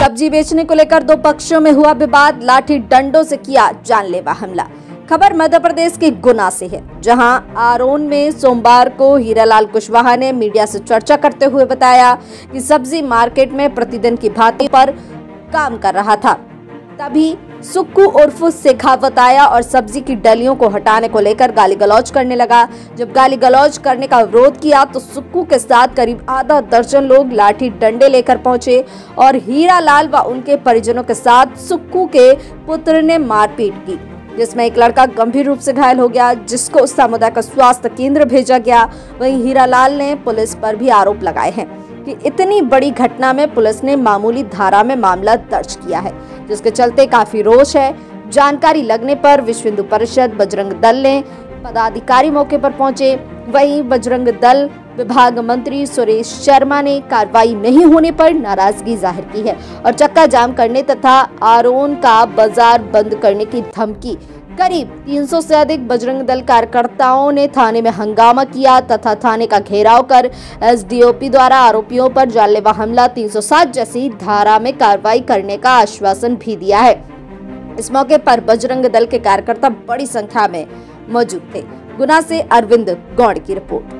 सब्ज़ी बेचने को लेकर दो पक्षों में हुआ विवाद, लाठी डंडों से किया जानलेवा हमला। खबर मध्य प्रदेश के गुना से है, जहाँ आरोन में सोमवार को हीरालाल कुशवाहा ने मीडिया से चर्चा करते हुए बताया कि सब्ज़ी मार्केट में प्रतिदिन की भांति पर काम कर रहा था। तभी सुक्कू उर्फ़ शेखावत आया और सब्ज़ी की डलियों को हटाने को लेकर गाली गलौज करने लगा। जब गाली गलौज करने का विरोध किया तो सुक्कू के साथ करीब आधा दर्जन लोग लाठी डंडे लेकर पहुँचे और हीरा लाल व उनके परिजनों के साथ सुक्कू के पुत्र ने मारपीट की, जिसमें एक लड़का गंभीर रूप से घायल हो गया, जिसको सामुदायिक स्वास्थ्य केंद्र भेजा गया। वहीं हीरालाल ने पुलिस पर भी आरोप लगाए हैं कि इतनी बड़ी घटना में पुलिस ने मामूली धारा में मामला दर्ज किया है। जिसके चलते काफ़ी रोष है। जानकारी लगने पर विश्व हिंदू परिषद, बजरंग दल ने पदाधिकारी मौके पर पहुँचे। वहीं बजरंग दल विभाग मंत्री सुरेश शर्मा ने कार्रवाई नहीं होने पर नाराज़गी ज़ाहिर की है और चक्का जाम करने तथा आरोन का बाज़ार बंद करने की धमकी करीब 300 से अधिक बजरंग दल कार्यकर्ताओं ने थाने में हंगामा किया तथा थाने का घेराव कर एसडीओपी द्वारा आरोपियों पर जानलेवा हमला 307 जैसी धारा में कार्रवाई करने का आश्वासन भी दिया है। इस मौके पर बजरंग दल के कार्यकर्ता बड़ी संख्या में मौजूद थे। गुना से अरविंद गौड़ की रिपोर्ट।